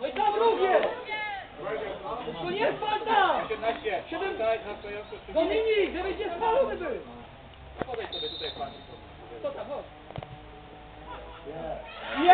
No i tam drugie! To nie spal tam! 17. Siedem- Stać na stojąco. Dominik, żebyś nie spalony był! Podaj sobie tutaj pan. To tam, chodź. Nie!